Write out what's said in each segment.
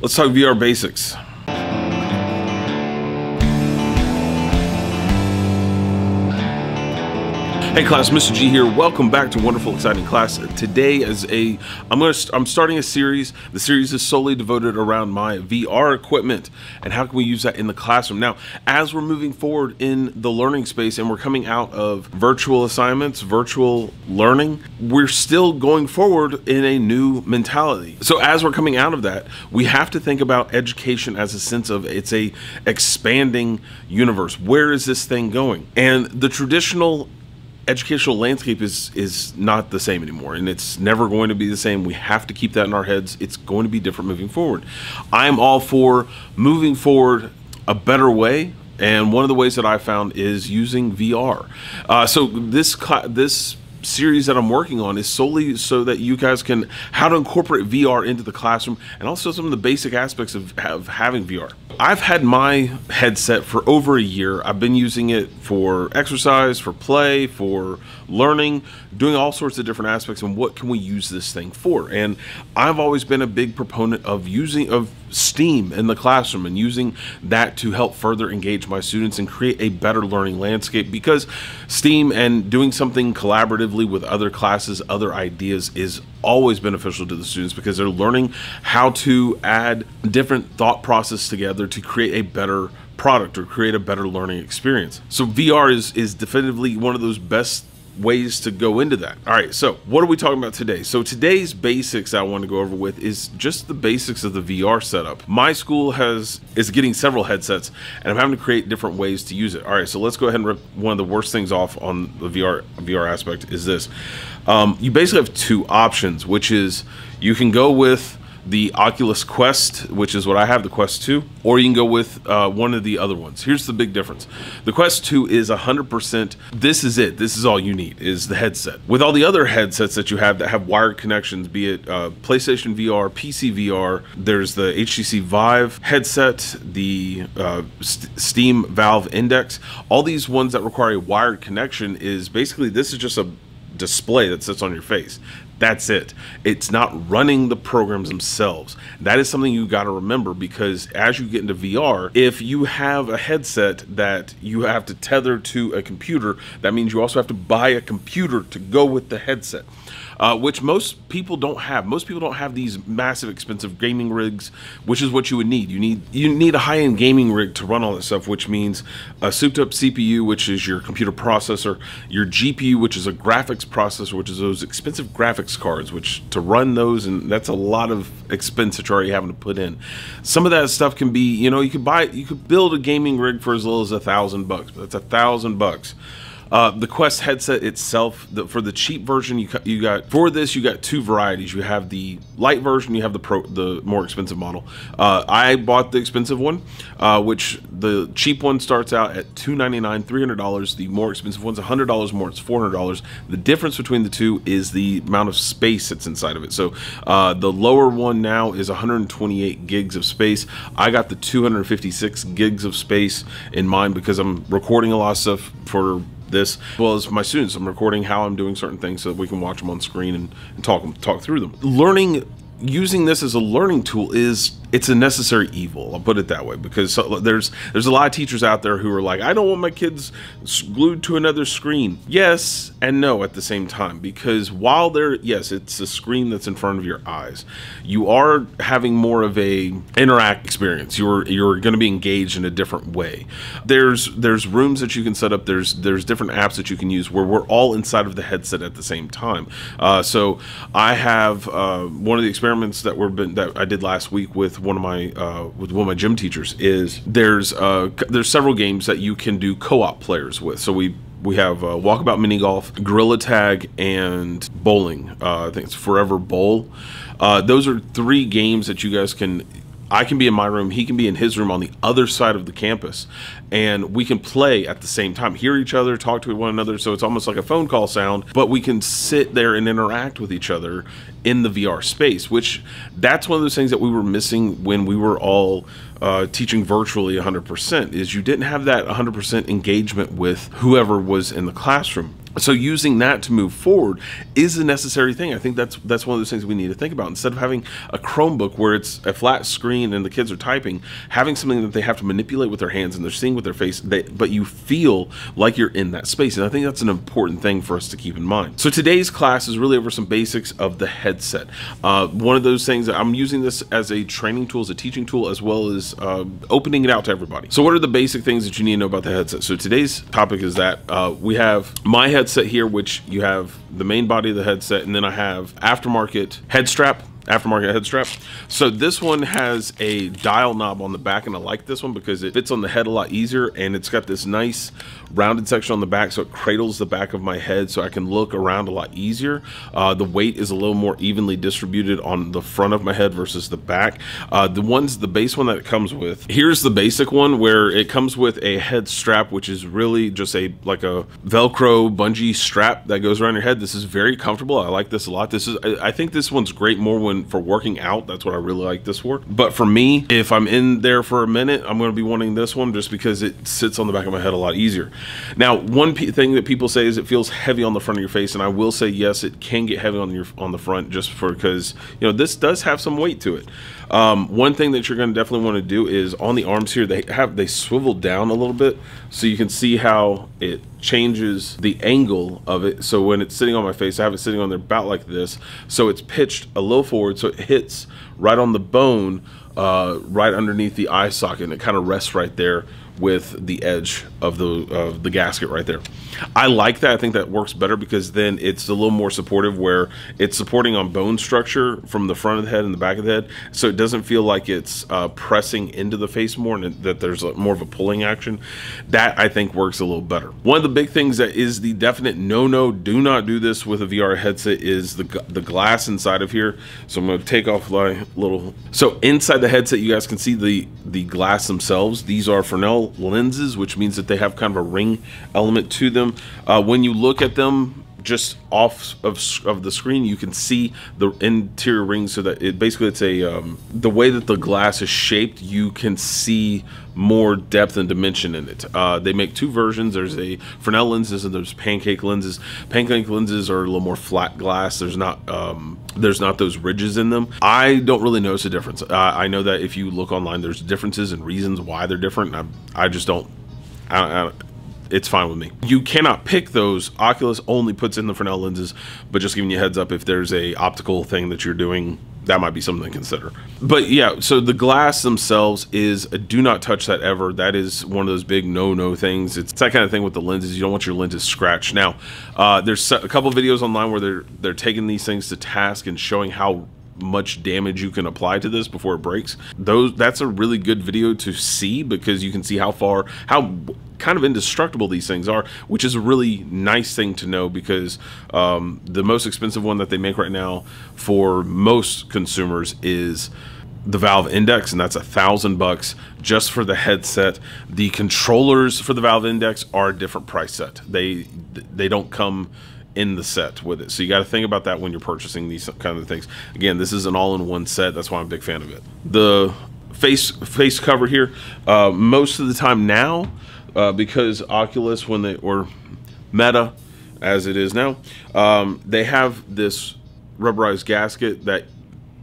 Let's talk VR basics. Hey class, Mr. G here. Welcome back to Wonderful Exciting Class. Today is a I'm going to I'm starting a series. The series is solely devoted around my VR equipment and how can we use that in the classroom. Now, as we're moving forward in the learning space and we're coming out of virtual assignments, virtual learning, we're still going forward in a new mentality. So as we're coming out of that, we have to think about education as a sense of it's a expanding universe. Where is this thing going? And the traditional educational landscape is is not the same anymore and it's never going to be the same. We have to keep that in our heads. It's going to be different moving forward. I'm all for moving forward a better way and one of the ways that i found is using vr uh, so this this series that I'm working on is solely so that you guys can how to incorporate VR into the classroom and also some of the basic aspects of, of having VR. I've had my headset for over a year. I've been using it for exercise, for play, for learning, doing all sorts of different aspects and what can we use this thing for? And I've always been a big proponent of using of STEAM in the classroom and using that to help further engage my students and create a better learning landscape because STEAM and doing something collaboratively with other classes, other ideas is always beneficial to the students because they're learning how to add different thought process together to create a better product or create a better learning experience. So VR is is definitively one of those best ways to go into that. All right, so what are we talking about today? So today's basics I want to go over with is just the basics of the VR setup. My school has is getting several headsets and I'm having to create different ways to use it. All right, so let's go ahead and rip one of the worst things off on the VR VR aspect is this. Um, you basically have two options, which is you can go with the Oculus Quest, which is what I have, the Quest 2, or you can go with uh, one of the other ones. Here's the big difference. The Quest 2 is 100%, this is it. This is all you need, is the headset. With all the other headsets that you have that have wired connections, be it uh, PlayStation VR, PC VR, there's the HTC Vive headset, the uh, St Steam Valve Index, all these ones that require a wired connection is basically, this is just a display that sits on your face. That's it. It's not running the programs themselves. That is something you got to remember because as you get into VR, if you have a headset that you have to tether to a computer, that means you also have to buy a computer to go with the headset uh, which most people don't have. Most people don't have these massive, expensive gaming rigs, which is what you would need. You need you need a high-end gaming rig to run all that stuff, which means a souped-up CPU, which is your computer processor, your GPU, which is a graphics processor, which is those expensive graphics cards, which to run those, and that's a lot of expense that you're already having to put in. Some of that stuff can be, you know, you could buy, you could build a gaming rig for as little as a thousand bucks, but that's a thousand bucks. Uh, the Quest headset itself, the, for the cheap version, you you got for this you got two varieties. You have the light version, you have the pro, the more expensive model. Uh, I bought the expensive one, uh, which the cheap one starts out at two ninety nine, three hundred dollars. The more expensive one's hundred dollars more. It's four hundred dollars. The difference between the two is the amount of space that's inside of it. So uh, the lower one now is 128 gigs of space. I got the 256 gigs of space in mine because I'm recording a lot of stuff for this, as well as my students. I'm recording how I'm doing certain things so that we can watch them on screen and, and talk talk through them. Learning using this as a learning tool is it's a necessary evil. I'll put it that way because there's there's a lot of teachers out there who are like, I don't want my kids glued to another screen. Yes and no at the same time because while they're yes, it's a screen that's in front of your eyes. You are having more of a interact experience. You're you're going to be engaged in a different way. There's there's rooms that you can set up. There's there's different apps that you can use where we're all inside of the headset at the same time. Uh, so I have uh, one of the experiments that were been, that I did last week with one of my uh, with one of my gym teachers is there's uh, there's several games that you can do co-op players with. So we we have uh, Walkabout Mini Golf, Gorilla Tag, and Bowling. Uh, I think it's ForeVR Bowl. Uh, those are three games that you guys can I can be in my room, he can be in his room on the other side of the campus, and we can play at the same time, hear each other, talk to one another. So it's almost like a phone call sound, but we can sit there and interact with each other in the VR space, which that's one of those things that we were missing when we were all uh, teaching virtually 100% is you didn't have that 100% engagement with whoever was in the classroom so using that to move forward is a necessary thing. I think that's that's one of those things we need to think about. Instead of having a Chromebook where it's a flat screen and the kids are typing, having something that they have to manipulate with their hands and they're seeing with their face, they, but you feel like you're in that space. And I think that's an important thing for us to keep in mind. So today's class is really over some basics of the headset. Uh, one of those things that I'm using this as a training tool, as a teaching tool, as well as uh, opening it out to everybody. So what are the basic things that you need to know about the headset? So today's topic is that uh, we have my headset here, which you have the main body of the headset, and then I have aftermarket head strap aftermarket head strap. So this one has a dial knob on the back and I like this one because it fits on the head a lot easier and it's got this nice rounded section on the back so it cradles the back of my head so I can look around a lot easier. Uh, the weight is a little more evenly distributed on the front of my head versus the back. Uh, the ones, the base one that it comes with, here's the basic one where it comes with a head strap which is really just a like a velcro bungee strap that goes around your head. This is very comfortable. I like this a lot. This is I, I think this one's great more when for working out. That's what I really like this for. But for me, if I'm in there for a minute, I'm going to be wanting this one just because it sits on the back of my head a lot easier. Now, one thing that people say is it feels heavy on the front of your face, and I will say yes, it can get heavy on your on the front just for because you know this does have some weight to it. Um, one thing that you're going to definitely want to do is on the arms here they have they swivel down a little bit so you can see how it changes the angle of it. So when it's sitting on my face, I have it sitting on there about like this, so it's pitched a little forward, so it hits right on the bone, uh, right underneath the eye socket, and it kind of rests right there with the edge of the of the gasket right there. I like that. I think that works better because then it's a little more supportive where it's supporting on bone structure from the front of the head and the back of the head. So it doesn't feel like it's uh, pressing into the face more and that there's a, more of a pulling action. That I think works a little better. One of the big things that is the definite no-no, do not do this with a VR headset is the, the glass inside of here. So I'm going to take off my little... So inside the headset, you guys can see the, the glass themselves. These are Fresnel lenses, which means that they have kind of a ring element to them. Uh, when you look at them just off of, of the screen, you can see the interior ring. So that it basically it's a um, the way that the glass is shaped, you can see more depth and dimension in it. Uh, they make two versions. There's a Fresnel lenses and there's pancake lenses. Pancake lenses are a little more flat glass. There's not um, there's not those ridges in them. I don't really notice a difference. Uh, I know that if you look online, there's differences and reasons why they're different. I, I just don't. I, I, it's fine with me. You cannot pick those. Oculus only puts in the Fresnel lenses, but just giving you heads up if there's a optical thing that you're doing, that might be something to consider. But yeah, so the glass themselves is do not touch that ever. That is one of those big no-no things. It's that kind of thing with the lenses. You don't want your lenses scratched. Now, uh, there's a couple videos online where they're they're taking these things to task and showing how much damage you can apply to this before it breaks those that's a really good video to see because you can see how far how kind of indestructible these things are, which is a really nice thing to know because um, the most expensive one that they make right now for most consumers is the Valve Index, and that's a thousand bucks just for the headset. The controllers for the Valve Index are a different price set. They they don't come in the set with it. So you got to think about that when you're purchasing these kind of things. Again, this is an all-in-one set. That's why I'm a big fan of it. The face face cover here, uh, most of the time now, uh, because Oculus, when they or Meta, as it is now, um, they have this rubberized gasket that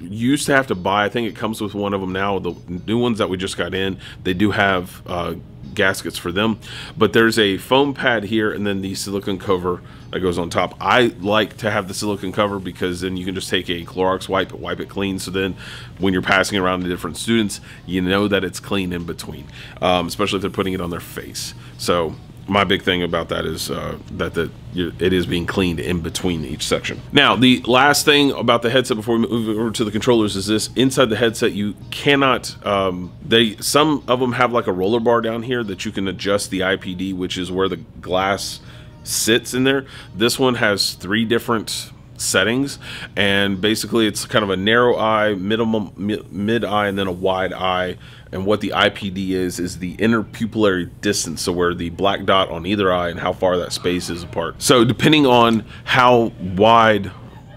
used to have to buy. I think it comes with one of them now. The new ones that we just got in, they do have uh, gaskets for them. But there's a foam pad here and then the silicone cover that goes on top. I like to have the silicone cover because then you can just take a Clorox wipe, and wipe it clean. So then when you're passing around to different students, you know that it's clean in between, um, especially if they're putting it on their face. So my big thing about that is uh, that the it is being cleaned in between each section. Now, the last thing about the headset before we move over to the controllers is this: inside the headset, you cannot. Um, they some of them have like a roller bar down here that you can adjust the IPD, which is where the glass sits in there. This one has three different settings and basically it's kind of a narrow eye minimum mid eye and then a wide eye and what the IPD is is the interpupillary distance so where the black dot on either eye and how far that space is apart so depending on how wide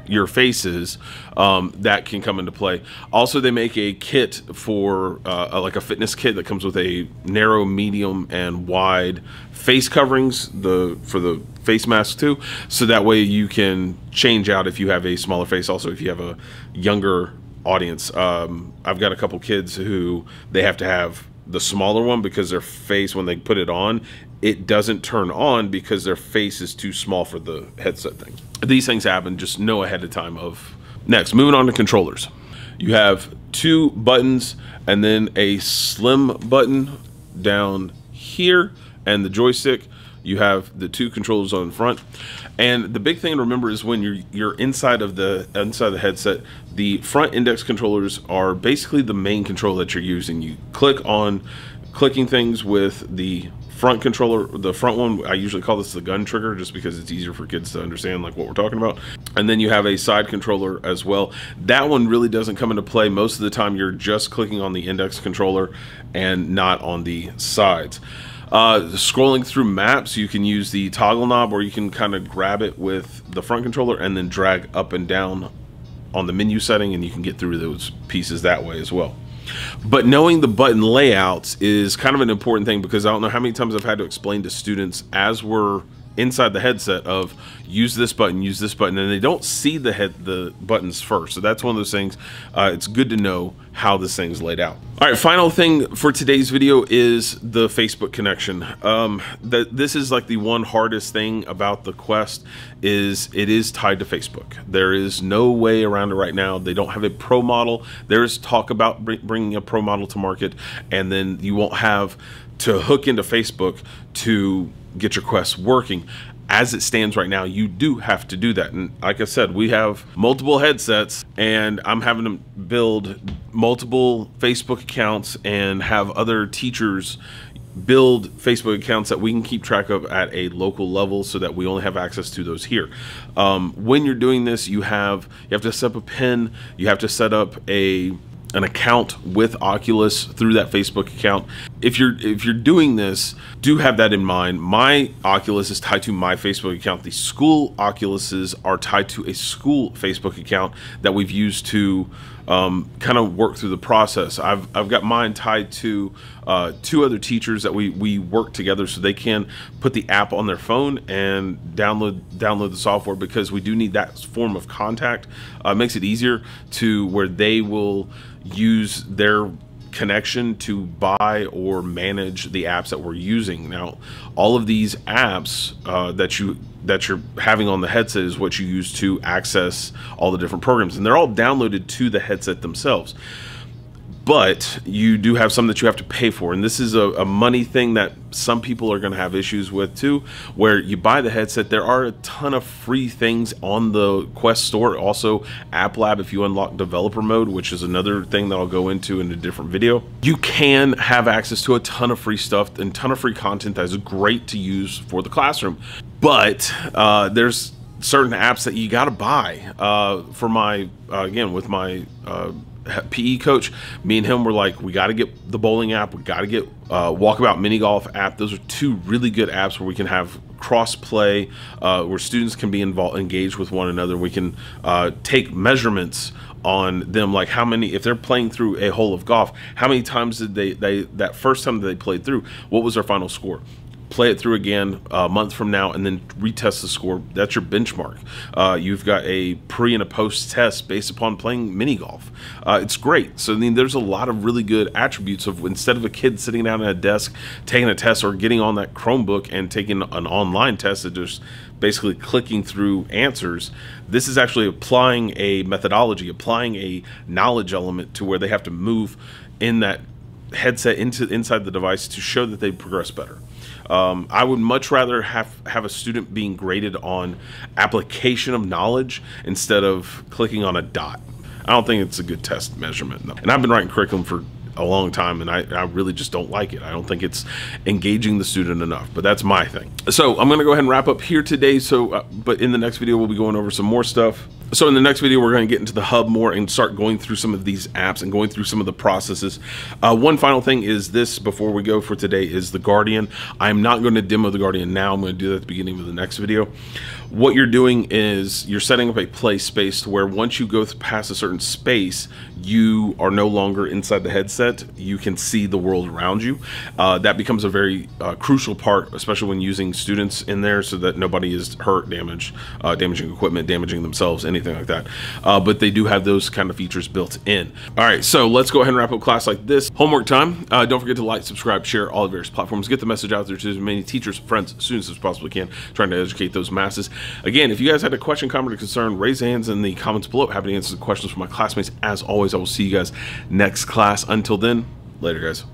your face is, um, that can come into play. Also, they make a kit for uh, like a fitness kit that comes with a narrow, medium, and wide face coverings the for the face mask too, so that way you can change out if you have a smaller face. Also, if you have a younger audience, um, I've got a couple kids who they have to have the smaller one because their face when they put it on it doesn't turn on because their face is too small for the headset thing. These things happen just know ahead of time of next. Moving on to controllers. You have two buttons and then a slim button down here and the joystick you have the two controllers on front. And the big thing to remember is when you're you're inside of the inside of the headset the front index controllers are basically the main control that you're using. You click on clicking things with the front controller the front one i usually call this the gun trigger just because it's easier for kids to understand like what we're talking about. And then you have a side controller as well. That one really doesn't come into play. Most of the time you're just clicking on the index controller and not on the sides uh, scrolling through maps, you can use the toggle knob or you can kind of grab it with the front controller and then drag up and down on the menu setting and you can get through those pieces that way as well. But knowing the button layouts is kind of an important thing because I don't know how many times I've had to explain to students as we're inside the headset of use this button, use this button, and they don't see the head the buttons first. So that's one of those things. Uh, it's good to know how this thing's laid out. All right, final thing for today's video is the Facebook connection. Um, that this is like the one hardest thing about the Quest is it is tied to Facebook. There is no way around it right now. They don't have a pro model. There's talk about bringing a pro model to market, and then you won't have to hook into Facebook to get your Quest working. As it stands right now, you do have to do that. And like I said, we have multiple headsets, and I'm having to build multiple Facebook accounts and have other teachers build Facebook accounts that we can keep track of at a local level so that we only have access to those here. Um, when you're doing this, you have you have to set up a pin, you have to set up a an account with Oculus through that Facebook account. If you're if you're doing this, do have that in mind. My Oculus is tied to my Facebook account. The school Oculuses are tied to a school Facebook account that we've used to um, kind of work through the process. I've, I've got mine tied to uh, two other teachers that we, we work together so they can put the app on their phone and download download the software because we do need that form of contact. Uh, makes it easier to where they will use their connection to buy or manage the apps that we're using. Now, all of these apps uh, that you that you're having on the headset is what you use to access all the different programs, and they're all downloaded to the headset themselves but you do have some that you have to pay for. And this is a, a money thing that some people are going to have issues with too where you buy the headset there are a ton of free things on the quest store. Also app lab if you unlock developer mode which is another thing that i'll go into in a different video you can have access to a ton of free stuff and ton of free content that is great to use for the classroom. But uh, there's certain apps that you got to buy uh, for my uh, again with my uh, PE coach, me and him were like, we got to get the bowling app, we got to get uh, Walkabout Mini Golf app. Those are two really good apps where we can have cross play, uh, where students can be involved, engaged with one another. We can uh, take measurements on them, like how many, if they're playing through a hole of golf, how many times did they, they that first time that they played through, what was their final score? Play it through again a month from now and then retest the score. That's your benchmark. Uh, you've got a pre and a post test based upon playing mini golf. Uh, it's great. So i mean there's a lot of really good attributes of instead of a kid sitting down at a desk taking a test or getting on that chromebook and taking an online test that just basically clicking through answers this is actually applying a methodology applying a knowledge element to where they have to move in that headset into inside the device to show that they progress better um, I would much rather have, have a student being graded on application of knowledge instead of clicking on a dot. I don't think it's a good test measurement. No. And I've been writing curriculum for a long time and I, I, really just don't like it. I don't think it's engaging the student enough, but that's my thing. So I'm to go ahead and wrap up here today. So, uh, but in the next video, we'll be going over some more stuff. So in the next video, we're going to get into the hub more and start going through some of these apps and going through some of the processes. Uh, one final thing is this before we go for today is the Guardian. I'm not going to demo the Guardian now. I'm going to do that at the beginning of the next video. what you're doing is you're setting up a play space to where once you go past a certain space, you are no longer inside the headset. You can see the world around you. Uh, that becomes a very uh, crucial part, especially when using students in there, so that nobody is hurt, damaged, uh, damaging equipment, damaging themselves, anything like that. Uh, but they do have those kind of features built in. All right, so let's go ahead and wrap up class like this. Homework time. Uh, don't forget to like, subscribe, share all the various platforms. Get the message out there to as many teachers, friends, students as possibly can, trying to educate those masses. Again, if you guys had a question, comment, or concern, raise hands in the comments below. Happy to answer the questions from my classmates. As always, I will see you guys next class. Until then, later, guys.